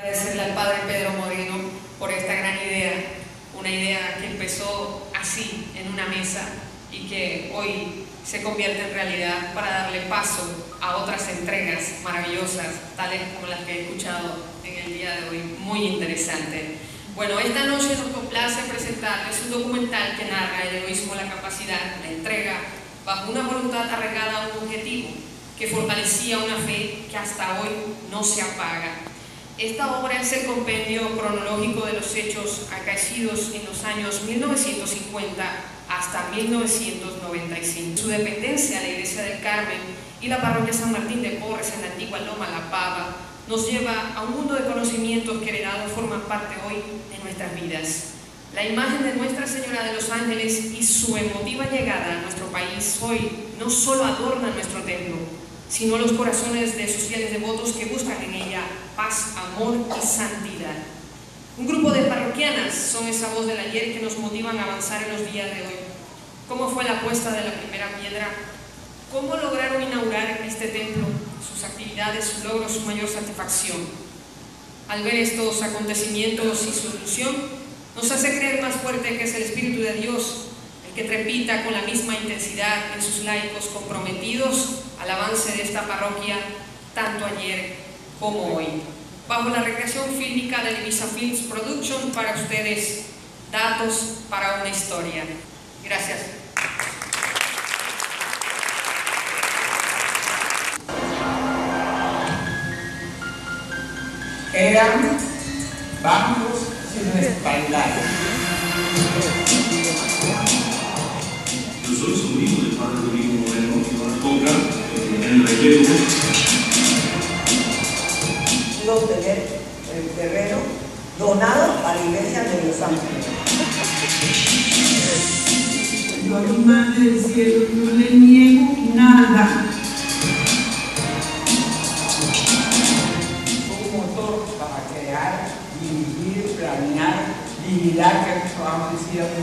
Agradecerle al padre Pedro Moreno por esta gran idea, una idea que empezó así, en una mesa, y que hoy se convierte en realidad para darle paso a otras entregas maravillosas, tales como las que he escuchado en el día de hoy, muy interesante. Bueno, esta noche nos complace presentarles un documental que narra el egoísmo, la capacidad, la entrega, bajo una voluntad arraigada a un objetivo que fortalecía una fe que hasta hoy no se apaga. Esta obra es el compendio cronológico de los hechos acaecidos en los años 1950 hasta 1995. Su dependencia a la Iglesia del Carmen y la parroquia San Martín de Porres en la antigua Loma La Pava nos lleva a un mundo de conocimientos que heredado forman parte hoy de nuestras vidas. La imagen de Nuestra Señora de los Ángeles y su emotiva llegada a nuestro país hoy no solo adorna nuestro templo, sino los corazones de sus fieles devotos que buscan en ella paz, amor y santidad. Un grupo de parroquianas son esa voz del ayer que nos motivan a avanzar en los días de hoy. ¿Cómo fue la puesta de la primera piedra? ¿Cómo lograron inaugurar este templo? Sus actividades, su logro, su mayor satisfacción. Al ver estos acontecimientos y su ilusión, nos hace creer más fuerte que es el Espíritu de Dios el que trepita con la misma intensidad en sus laicos comprometidos al avance de esta parroquia, tanto ayer como hoy. Bajo la recreación fílmica de Divisa Films Production, para ustedes, datos para una historia. Gracias. Eran bancos sin respaldar. Yo soy sobrino del padre Domingo Moreno, que el relleno. pudo obtener el terreno donado a la iglesia de Los Ángeles. Yo a mi madre del cielo no le niego nada. un motor para crear, dirigir, planear, liderar, que vamos a decir de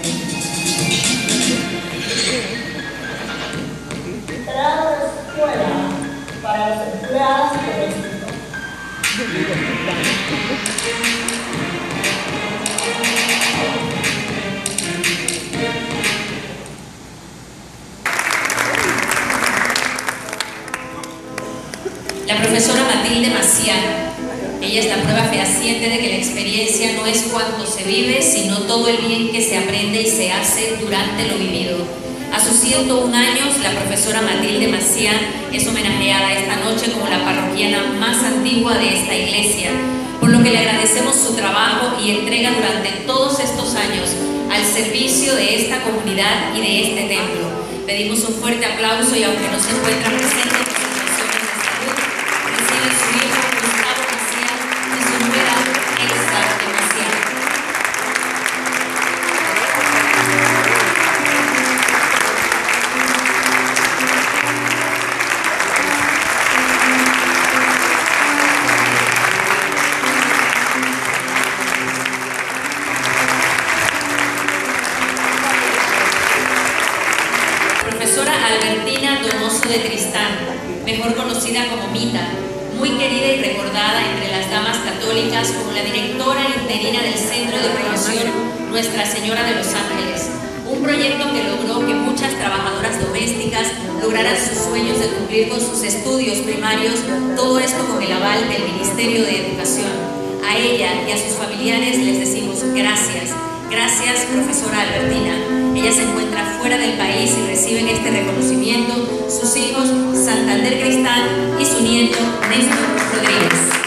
escuela para empleados domésticos. La profesora Matilde Macián. Ella es la prueba fehaciente de que la experiencia no es cuanto se vive, sino todo el bien que se aprende y se hace durante lo vivido. A sus 101 años, la profesora Matilde Macián es homenajeada esta noche como la parroquiana más antigua de esta iglesia, por lo que le agradecemos su trabajo y entrega durante todos estos años al servicio de esta comunidad y de este templo. Pedimos un fuerte aplauso y aunque no se encuentra presente conocida como Mita, muy querida y recordada entre las damas católicas como la directora interina del Centro de Promoción Nuestra Señora de los Ángeles, un proyecto que logró que muchas trabajadoras domésticas lograran sus sueños de cumplir con sus estudios primarios, todo esto con el aval del Ministerio de Educación. A ella y a sus familiares les decimos gracias. Gracias, profesora Albertina. Ella se encuentra fuera del país y reciben este reconocimiento sus hijos Santander Cristán y su nieto Néstor Rodríguez.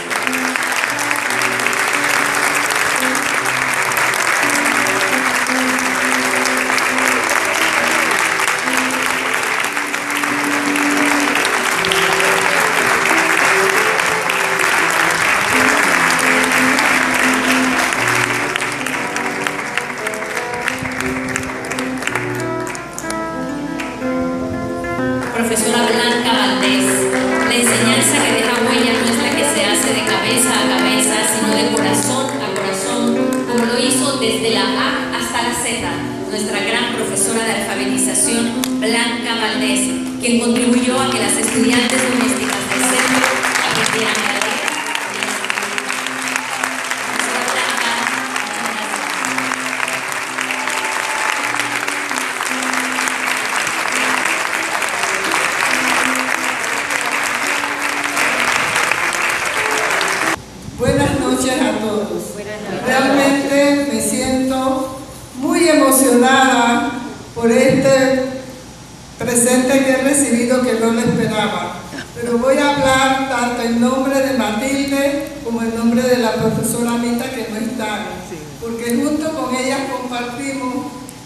Profesora Blanca Valdés, la enseñanza que deja huella no es la que se hace de cabeza a cabeza, sino de corazón a corazón, como lo hizo desde la A hasta la Z, nuestra gran profesora de alfabetización, Blanca Valdés, quien contribuyó a que las estudiantes domésticas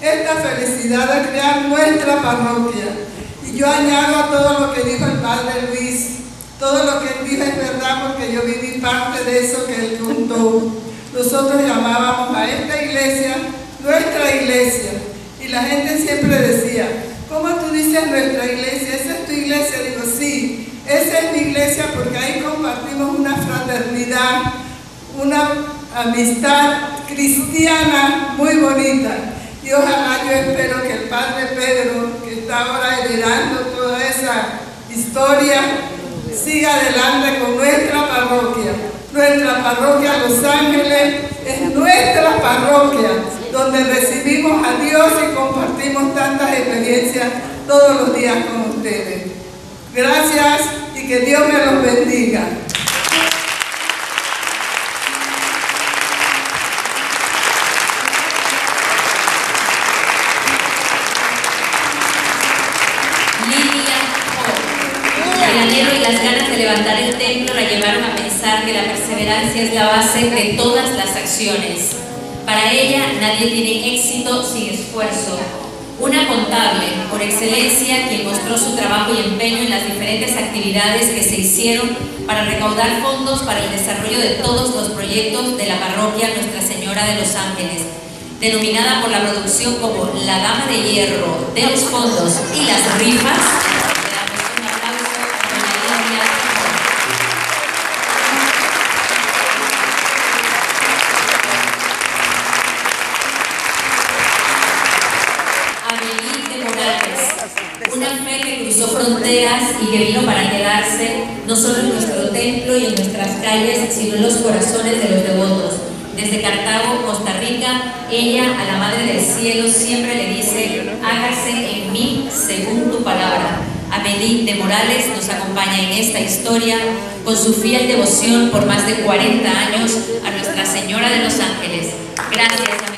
esta felicidad de crear nuestra parroquia. Y yo añado a todo lo que dijo el Padre Luis, todo lo que él dijo es verdad porque yo viví parte de eso que él contó. Nosotros llamábamos a esta iglesia nuestra iglesia. Y la gente siempre decía, ¿cómo tú dices nuestra iglesia? ¿Esa es tu iglesia? Digo, sí, esa es mi iglesia porque ahí compartimos una fraternidad, una amistad cristiana muy bonita. Y ojalá yo espero que el Padre Pedro, que está ahora heredando toda esa historia, siga adelante con nuestra parroquia. Nuestra parroquia Los Ángeles es nuestra parroquia, donde recibimos a Dios y compartimos tantas experiencias todos los días con ustedes. Gracias y que Dios me los bendiga. Y las ganas de levantar el templo la llevaron a pensar que la perseverancia es la base de todas las acciones. Para ella nadie tiene éxito sin esfuerzo. Una contable, por excelencia, quien mostró su trabajo y empeño en las diferentes actividades que se hicieron para recaudar fondos para el desarrollo de todos los proyectos de la parroquia Nuestra Señora de los Ángeles, denominada por la producción como la Dama de Hierro de los fondos y las rifas. Ella a la Madre del Cielo siempre le dice, hágase en mí según tu palabra. Amelie de Morales nos acompaña en esta historia con su fiel devoción por más de 40 años a Nuestra Señora de los Ángeles. Gracias,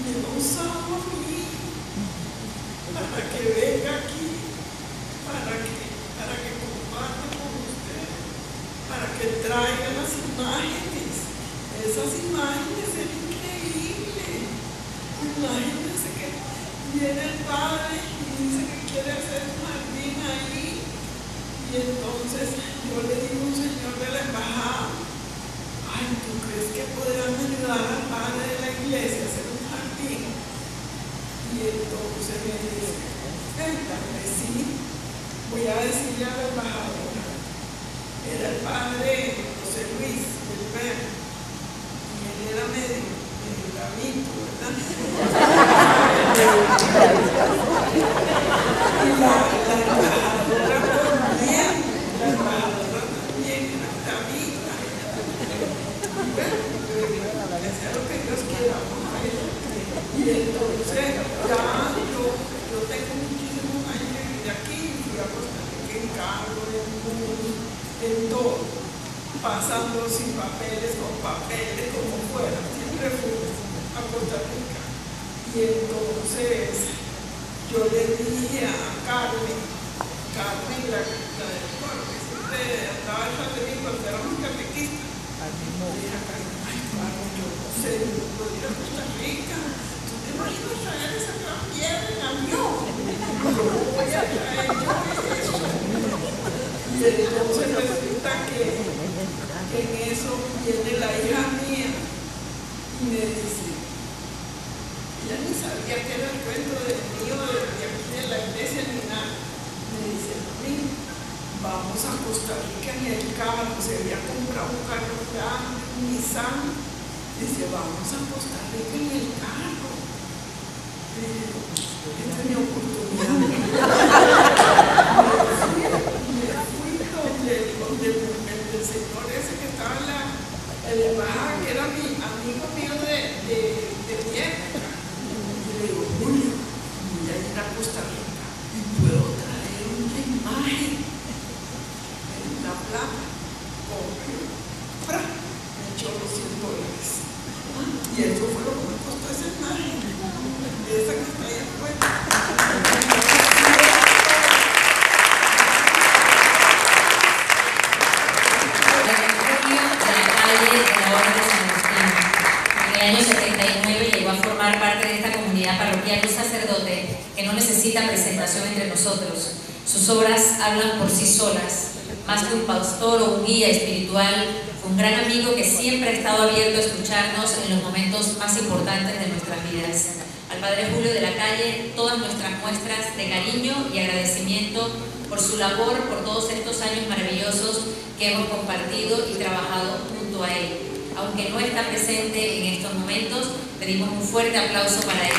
me ha usado a mí para que venga aquí, para que, para que comparta con usted, para que traiga las imágenes. Esas imágenes son increíbles. Imágenes de que viene el padre y dice que quiere hacer un jardín ahí. Y entonces yo le digo un señor de la embajada, ¿tú crees que podrán ayudar al padre de la iglesia a hacer un jardín? Y entonces me dice, "Véntame, sí, voy a decirle a la embajadora. Era el padre José Luis, el perro, y él era medio, gavito, ¿verdad? Y la, la embajadora también, la embajadora también era gavita. Y bueno, que sea lo que Dios quiera, ¿no? Y entonces ya yo, yo tengo muchísimos años de vivir aquí, fui a Costa Rica en cargo, en bus, en todo, pasando sin papeles, con papeles, como fuera, siempre fui a Costa Rica. Y entonces yo le dije a Carmen, Carmen, la, la del coro, que siempre andaba detrás de mí cuando éramos catequistas, le dije a Carmen, ay, Carmen, yo no sé, yo puedo ir a Costa Rica. Thank you. Sus obras hablan por sí solas. Más que un pastor o un guía espiritual, un gran amigo que siempre ha estado abierto a escucharnos en los momentos más importantes de nuestras vidas. Al Padre Julio de la Calle, todas nuestras muestras de cariño y agradecimiento por su labor, por todos estos años maravillosos que hemos compartido y trabajado junto a él. Aunque no está presente en estos momentos, pedimos un fuerte aplauso para él.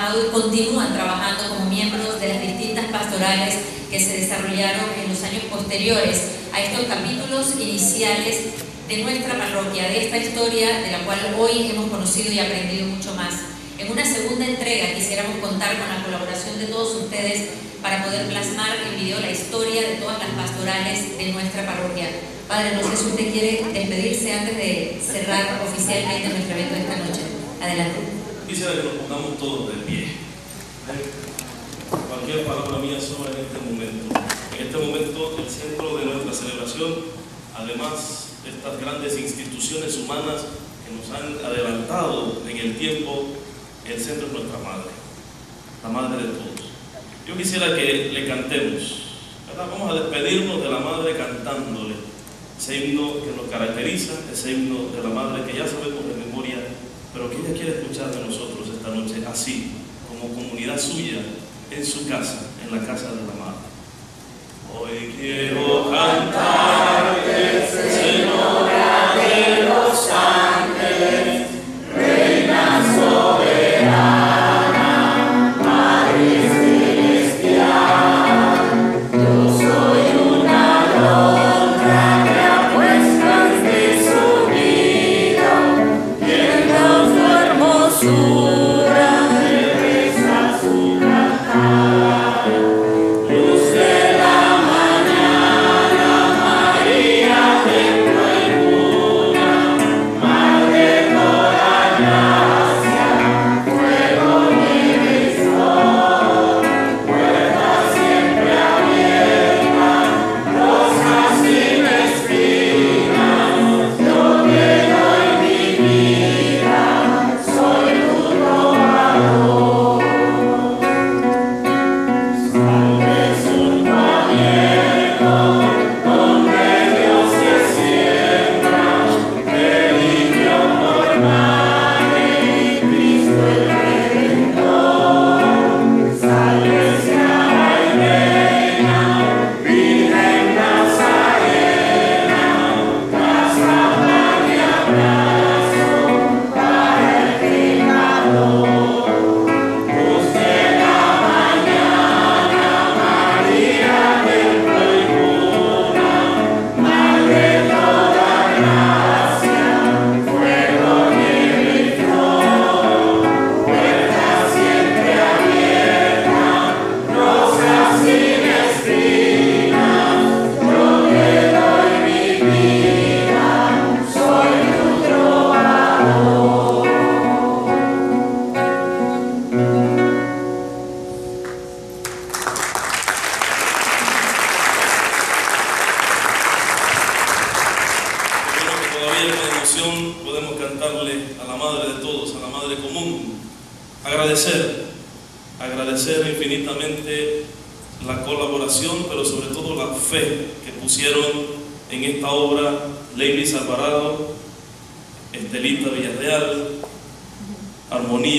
Trabajado y continúan trabajando como miembros de las distintas pastorales que se desarrollaron en los años posteriores a estos capítulos iniciales de nuestra parroquia, de esta historia de la cual hoy hemos conocido y aprendido mucho más. En una segunda entrega quisiéramos contar con la colaboración de todos ustedes para poder plasmar en video la historia de todas las pastorales de nuestra parroquia. Padre, no sé si usted quiere despedirse antes de cerrar oficialmente nuestro evento de esta noche. Adelante. Quisiera que nos pongamos todos de pie. Cualquier palabra mía sobra en este momento. En este momento, el centro de nuestra celebración, además de estas grandes instituciones humanas que nos han adelantado en el tiempo, el centro es nuestra madre, la madre de todos. Yo quisiera que le cantemos. Vamos a despedirnos de la madre cantándole ese himno que nos caracteriza, ese himno de la madre que ya sabemos de memoria pero que ella quiere escuchar de nosotros esta noche así, como comunidad suya, en su casa, en la casa de la madre. Hoy quiero cantarte,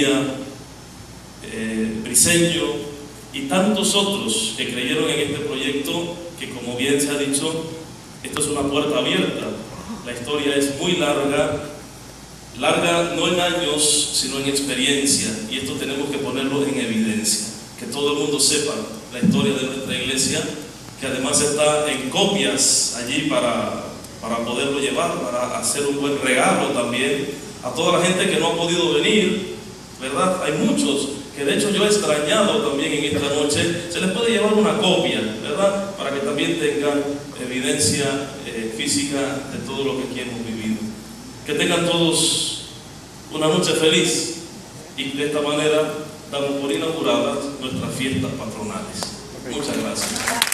Armonía, eh, Briseño y tantos otros que creyeron en este proyecto que como bien se ha dicho, esto es una puerta abierta. La historia es muy larga larga no en años, sino en experiencia, y esto tenemos que ponerlo en evidencia, que todo el mundo sepa la historia de nuestra iglesia, que además está en copias allí para, para poderlo llevar, para hacer un buen regalo también a toda la gente que no ha podido venir, ¿verdad? Hay muchos que de hecho yo he extrañado también en esta noche, se les puede llevar una copia, ¿verdad? Para que también tengan evidencia eh, física de todo lo que aquí hemos vivido. Que tengan todos una noche feliz y de esta manera damos por inauguradas nuestras fiestas patronales. Muchas gracias.